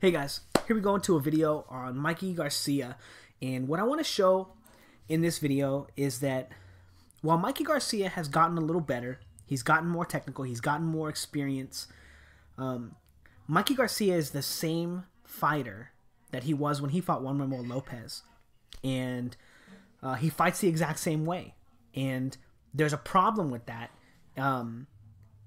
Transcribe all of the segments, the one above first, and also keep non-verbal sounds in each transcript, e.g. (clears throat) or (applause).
Hey guys, here we go into a video on Mikey Garcia. And what I want to show in this video is that while Mikey Garcia has gotten a little better, he's gotten more technical, he's gotten more experience, um, Mikey Garcia is the same fighter that he was when he fought Juan Manuel Lopez. And uh, he fights the exact same way. And there's a problem with that. Um,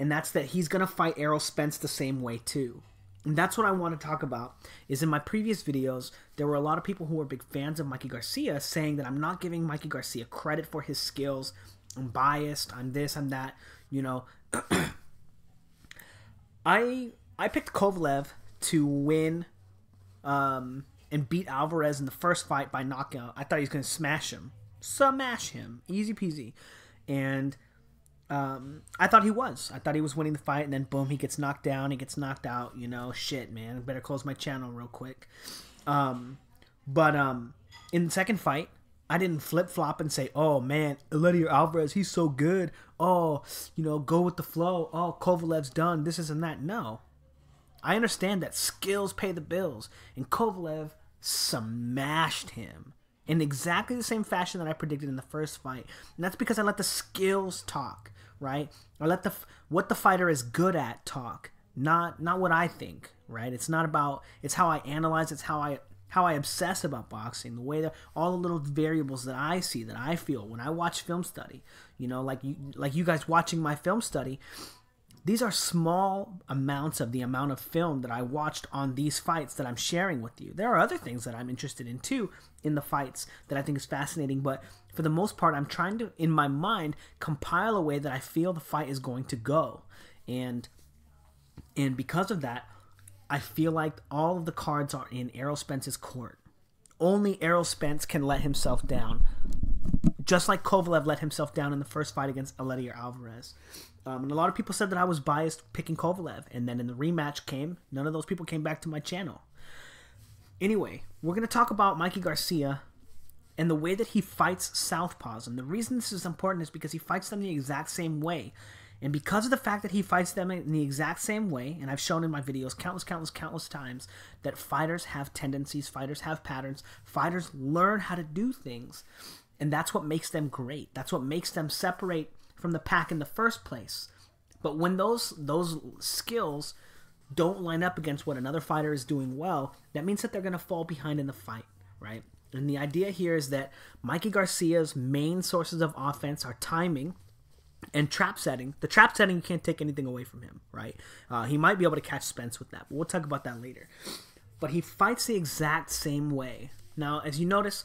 and that's that he's going to fight Errol Spence the same way too. And that's what I want to talk about. Is in my previous videos, there were a lot of people who were big fans of Mikey Garcia saying that I'm not giving Mikey Garcia credit for his skills. I'm biased. I'm this. I'm that. You know, (clears throat) I I picked Kovalev to win um, and beat Alvarez in the first fight by knockout. I thought he was going to smash him, smash him, easy peasy, and um, I thought he was. I thought he was winning the fight, and then boom, he gets knocked down. He gets knocked out. You know, shit, man. Better close my channel real quick. Um, but um, in the second fight, I didn't flip flop and say, "Oh man, Eleider Alvarez, he's so good." Oh, you know, go with the flow. Oh, Kovalev's done. This isn't that. No, I understand that skills pay the bills, and Kovalev smashed him in exactly the same fashion that I predicted in the first fight. And that's because I let the skills talk right? Or let the what the fighter is good at talk, not not what I think, right? It's not about it's how I analyze, it's how I how I obsess about boxing, the way that all the little variables that I see, that I feel when I watch film study, you know, like you like you guys watching my film study, these are small amounts of the amount of film that I watched on these fights that I'm sharing with you. There are other things that I'm interested in too in the fights that I think is fascinating, but for the most part, I'm trying to, in my mind, compile a way that I feel the fight is going to go. And and because of that, I feel like all of the cards are in Errol Spence's court. Only Errol Spence can let himself down just like Kovalev let himself down in the first fight against Eleider Alvarez. Um, and a lot of people said that I was biased picking Kovalev, and then in the rematch came, none of those people came back to my channel. Anyway, we're going to talk about Mikey Garcia and the way that he fights southpaws. And the reason this is important is because he fights them the exact same way. And because of the fact that he fights them in the exact same way, and I've shown in my videos countless, countless, countless times that fighters have tendencies, fighters have patterns, fighters learn how to do things and that's what makes them great. That's what makes them separate from the pack in the first place. But when those those skills don't line up against what another fighter is doing well, that means that they're going to fall behind in the fight, right? And the idea here is that Mikey Garcia's main sources of offense are timing and trap setting. The trap setting, you can't take anything away from him, right? Uh, he might be able to catch Spence with that, but we'll talk about that later. But he fights the exact same way. Now, as you notice,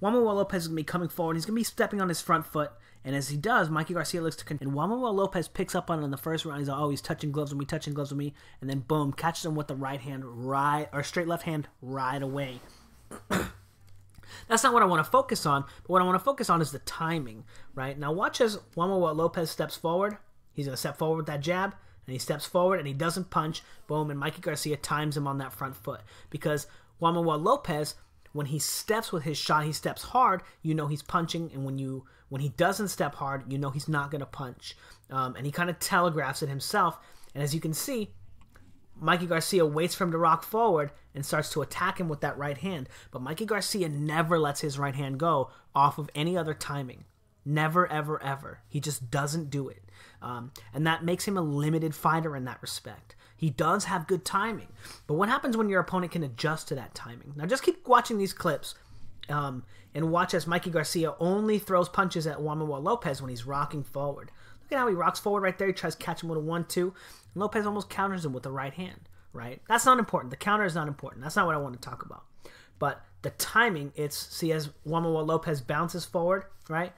Manuel Lopez is going to be coming forward. He's going to be stepping on his front foot. And as he does, Mikey Garcia looks to con- and Manuel Lopez picks up on it in the first round. He's like, oh, touching gloves with me, touching gloves with me, and then boom, catches him with the right hand right or straight left hand right away. (clears throat) That's not what I want to focus on, but what I want to focus on is the timing, right? Now watch as Manuel Lopez steps forward. He's going to step forward with that jab, and he steps forward and he doesn't punch. Boom, and Mikey Garcia times him on that front foot because Manuel Lopez when he steps with his shot, he steps hard. You know he's punching, and when you when he doesn't step hard, you know he's not going to punch. Um, and he kind of telegraphs it himself. And as you can see, Mikey Garcia waits for him to rock forward and starts to attack him with that right hand. But Mikey Garcia never lets his right hand go off of any other timing. Never, ever, ever. He just doesn't do it. Um, and that makes him a limited fighter in that respect. He does have good timing. But what happens when your opponent can adjust to that timing? Now, just keep watching these clips um, and watch as Mikey Garcia only throws punches at Manuel Lopez when he's rocking forward. Look at how he rocks forward right there. He tries to catch him with a 1 2. Lopez almost counters him with the right hand, right? That's not important. The counter is not important. That's not what I want to talk about. But the timing, it's see as Manuel Lopez bounces forward, right?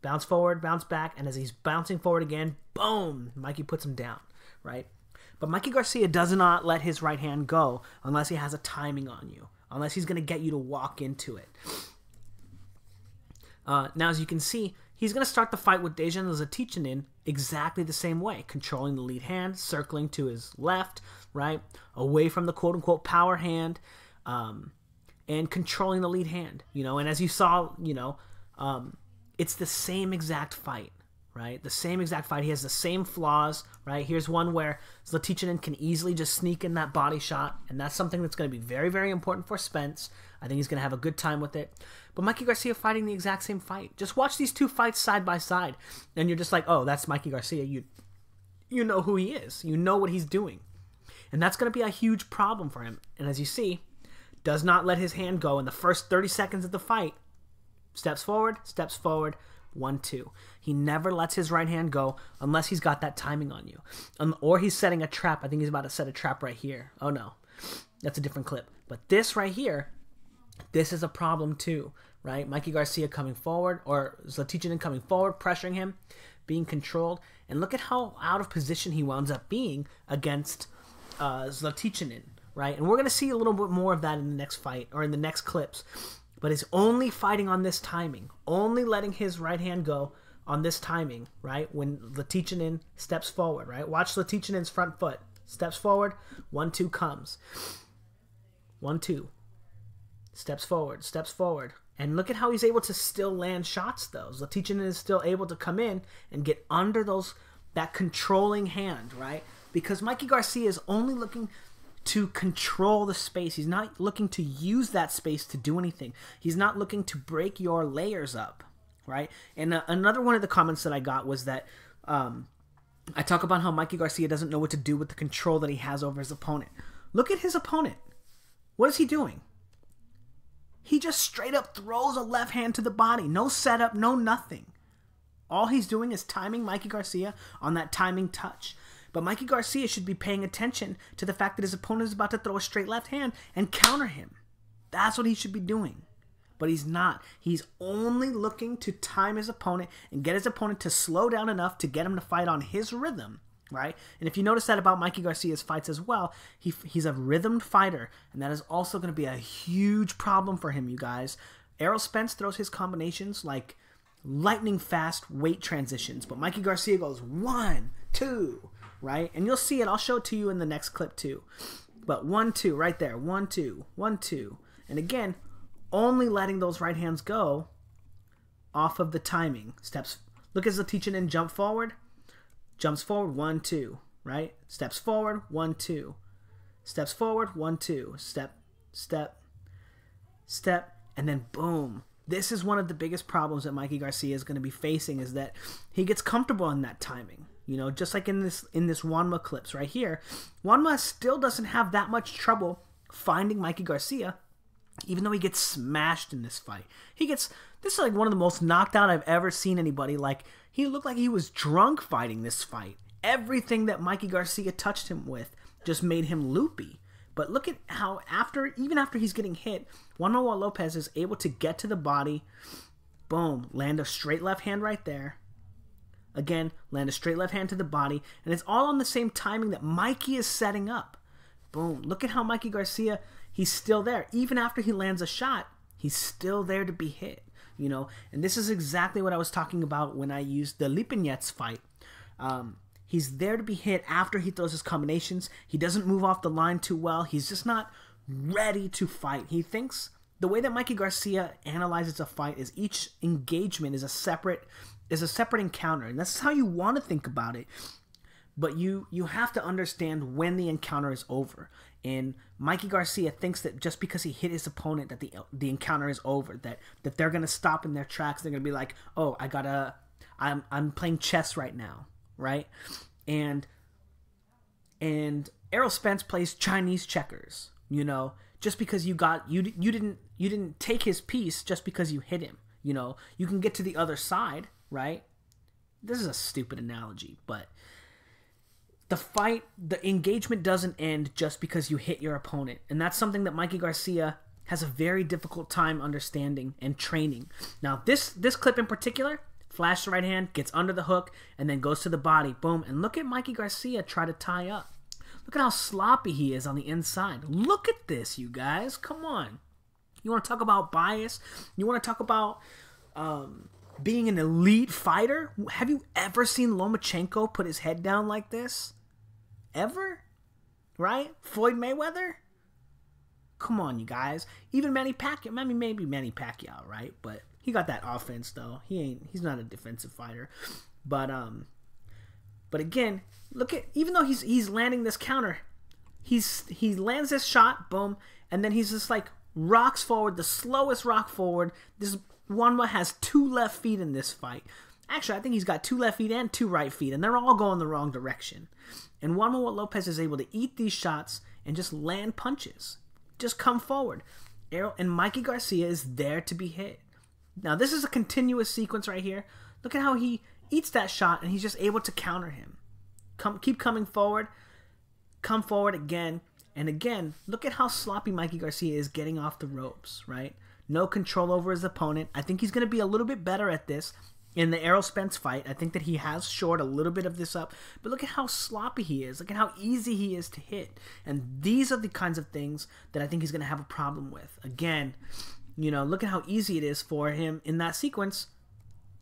Bounce forward, bounce back, and as he's bouncing forward again, boom, Mikey puts him down, right? But Mikey Garcia does not let his right hand go unless he has a timing on you, unless he's going to get you to walk into it. Uh, now, as you can see, he's going to start the fight with Dejan Zlaticanin exactly the same way, controlling the lead hand, circling to his left, right, away from the quote-unquote power hand, um, and controlling the lead hand. You know, and as you saw, you know, um, it's the same exact fight, right? The same exact fight. He has the same flaws, right? Here's one where Zlaticanin can easily just sneak in that body shot, and that's something that's going to be very, very important for Spence. I think he's going to have a good time with it. But Mikey Garcia fighting the exact same fight. Just watch these two fights side by side, and you're just like, oh, that's Mikey Garcia. You, you know who he is. You know what he's doing, and that's going to be a huge problem for him. And as you see, does not let his hand go in the first 30 seconds of the fight. Steps forward, steps forward, one, two. He never lets his right hand go unless he's got that timing on you. Um, or he's setting a trap. I think he's about to set a trap right here. Oh, no. That's a different clip. But this right here, this is a problem too, right? Mikey Garcia coming forward, or Zlaticanin coming forward, pressuring him, being controlled. And look at how out of position he winds up being against uh, Zlaticanin, right? And we're going to see a little bit more of that in the next fight, or in the next clips but is only fighting on this timing, only letting his right hand go on this timing, right? When Zlaticanin steps forward, right? Watch Zlaticanin's front foot. Steps forward, one, two comes. One, two. Steps forward, steps forward. And look at how he's able to still land shots, though. Zlaticanin is still able to come in and get under those that controlling hand, right? Because Mikey Garcia is only looking to control the space. He's not looking to use that space to do anything. He's not looking to break your layers up, right? And uh, another one of the comments that I got was that um, I talk about how Mikey Garcia doesn't know what to do with the control that he has over his opponent. Look at his opponent. What is he doing? He just straight up throws a left hand to the body. No setup, no nothing. All he's doing is timing Mikey Garcia on that timing touch. But Mikey Garcia should be paying attention to the fact that his opponent is about to throw a straight left hand and counter him. That's what he should be doing. But he's not. He's only looking to time his opponent and get his opponent to slow down enough to get him to fight on his rhythm, right? And if you notice that about Mikey Garcia's fights as well, he, he's a rhythmed fighter, and that is also going to be a huge problem for him, you guys. Errol Spence throws his combinations like lightning fast weight transitions, but Mikey Garcia goes one, two, right? And you'll see it. I'll show it to you in the next clip too. But one, two, right there. One, two, one, two. And again, only letting those right hands go off of the timing. Steps. Look at Zlaticanin jump forward. Jumps forward, one, two, right? Steps forward, one, two. Steps forward, one, two. Step, step, step, and then boom. This is one of the biggest problems that Mikey Garcia is going to be facing is that he gets comfortable in that timing. You know, just like in this in this Juanma clips right here, Juanma still doesn't have that much trouble finding Mikey Garcia, even though he gets smashed in this fight. He gets this is like one of the most knocked out I've ever seen anybody. Like he looked like he was drunk fighting this fight. Everything that Mikey Garcia touched him with just made him loopy. But look at how after even after he's getting hit, Juan Manuel Lopez is able to get to the body, boom, land a straight left hand right there, Again, land a straight left hand to the body, and it's all on the same timing that Mikey is setting up. Boom. Look at how Mikey Garcia, he's still there. Even after he lands a shot, he's still there to be hit. You know, and this is exactly what I was talking about when I used the Lipinets fight. Um, he's there to be hit after he throws his combinations. He doesn't move off the line too well. He's just not ready to fight. He thinks the way that Mikey Garcia analyzes a fight is each engagement is a separate is a separate encounter, and that's how you want to think about it. But you you have to understand when the encounter is over. And Mikey Garcia thinks that just because he hit his opponent, that the the encounter is over. That that they're gonna stop in their tracks. They're gonna be like, oh, I gotta, I'm I'm playing chess right now, right? And and Errol Spence plays Chinese checkers. You know, just because you got you you didn't you didn't take his piece just because you hit him. You know, you can get to the other side right? This is a stupid analogy, but the fight, the engagement doesn't end just because you hit your opponent. And that's something that Mikey Garcia has a very difficult time understanding and training. Now, this this clip in particular, flash the right hand, gets under the hook, and then goes to the body. Boom. And look at Mikey Garcia try to tie up. Look at how sloppy he is on the inside. Look at this, you guys. Come on. You want to talk about bias? You want to talk about um, being an elite fighter. Have you ever seen Lomachenko put his head down like this? Ever? Right? Floyd Mayweather? Come on, you guys. Even Manny Pacquiao. I mean, maybe Manny Pacquiao, right? But he got that offense though. He ain't. He's not a defensive fighter. But um, but again, look at even though he's he's landing this counter, he's he lands this shot, boom, and then he's just like rocks forward, the slowest rock forward. This Juanma has two left feet in this fight. Actually, I think he's got two left feet and two right feet, and they're all going the wrong direction. And Juan Lopez is able to eat these shots and just land punches. Just come forward. Errol And Mikey Garcia is there to be hit. Now, this is a continuous sequence right here. Look at how he eats that shot and he's just able to counter him. Come, keep coming forward. Come forward again and again. Look at how sloppy Mikey Garcia is getting off the ropes, right? No control over his opponent. I think he's going to be a little bit better at this in the Errol Spence fight. I think that he has shored a little bit of this up, but look at how sloppy he is. Look at how easy he is to hit. And these are the kinds of things that I think he's going to have a problem with. Again, you know, look at how easy it is for him in that sequence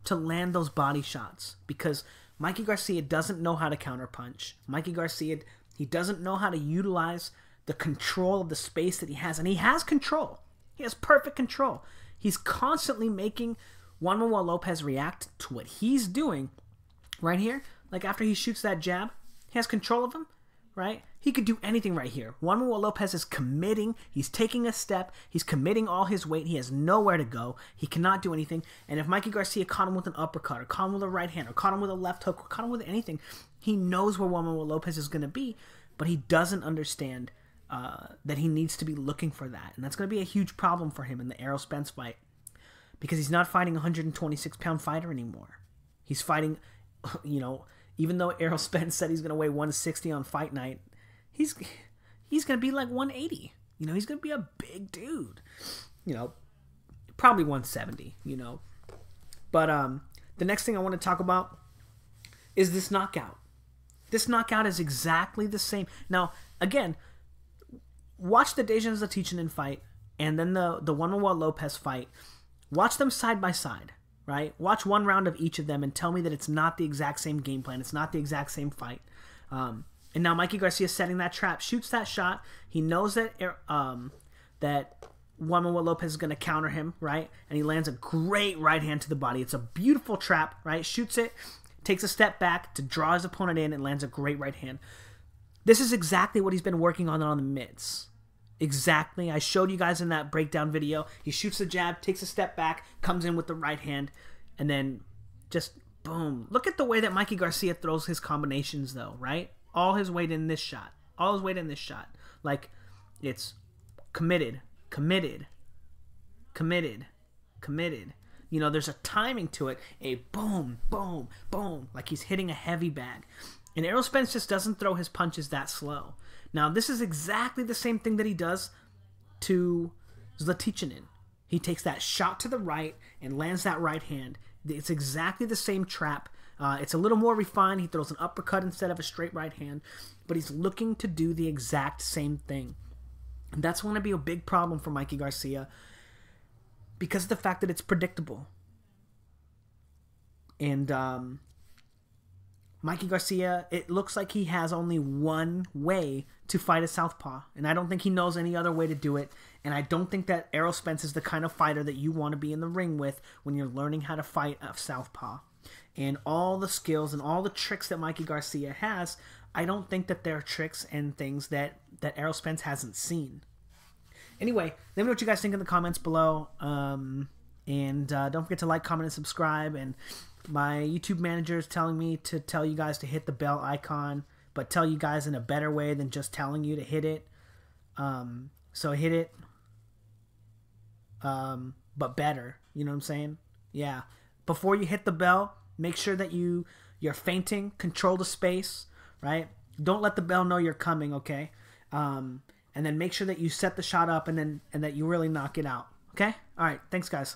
to land those body shots because Mikey Garcia doesn't know how to counterpunch. Mikey Garcia, he doesn't know how to utilize the control of the space that he has, and he has control. He has perfect control. He's constantly making Juan Manuel Lopez react to what he's doing right here. Like after he shoots that jab, he has control of him, right? He could do anything right here. Juan Manuel Lopez is committing. He's taking a step. He's committing all his weight. He has nowhere to go. He cannot do anything. And if Mikey Garcia caught him with an uppercut, or caught him with a right hand, or caught him with a left hook, or caught him with anything, he knows where Juan Manuel Lopez is going to be, but he doesn't understand uh, that he needs to be looking for that. And that's going to be a huge problem for him in the Errol Spence fight because he's not fighting a 126 pound fighter anymore. He's fighting, (laughs) you know, even though Errol (laughs) Spence said he's going to weigh 160 on fight night, he's he's going to be like 180. You know, he's going to be a big dude. You know, probably 170, you know. But um the next thing I want to talk about is this knockout. This knockout is exactly the same. Now, again, watch the Dejan Zlaticanin fight and then the the Juan Lopez fight Watch them side by side, right? Watch one round of each of them and tell me that it's not the exact same game plan. It's not the exact same fight. Um, and now Mikey Garcia setting that trap, shoots that shot. He knows that um, that Juan Manuel Lopez is going to counter him, right? And he lands a great right hand to the body. It's a beautiful trap, right? Shoots it, takes a step back to draw his opponent in, and lands a great right hand. This is exactly what he's been working on on the mitts exactly. I showed you guys in that breakdown video. He shoots the jab, takes a step back, comes in with the right hand, and then just boom. Look at the way that Mikey Garcia throws his combinations, though, right? All his weight in this shot. All his weight in this shot. Like, it's committed, committed, committed, committed. You know, there's a timing to it. A boom, boom, boom. Like he's hitting a heavy bag. And Errol Spence just doesn't throw his punches that slow. Now, this is exactly the same thing that he does to Zlaticanin. He takes that shot to the right and lands that right hand. It's exactly the same trap. Uh, it's a little more refined. He throws an uppercut instead of a straight right hand, but he's looking to do the exact same thing. And that's going to be a big problem for Mikey Garcia because of the fact that it's predictable. And um, Mikey Garcia, it looks like he has only one way to fight a southpaw, and I don't think he knows any other way to do it. And I don't think that Errol Spence is the kind of fighter that you want to be in the ring with when you're learning how to fight a southpaw. And all the skills and all the tricks that Mikey Garcia has, I don't think that they're tricks and things that that Errol Spence hasn't seen. Anyway, let me know what you guys think in the comments below. Um, and uh, don't forget to like, comment, and subscribe. And my YouTube manager is telling me to tell you guys to hit the bell icon, but tell you guys in a better way than just telling you to hit it. Um, so hit it, um, but better. You know what I'm saying? Yeah. Before you hit the bell, make sure that you you're feinting. Control the space, right? Don't let the bell know you're coming. Okay. Um, and then make sure that you set the shot up and then and that you really knock it out. Okay. All right. Thanks, guys.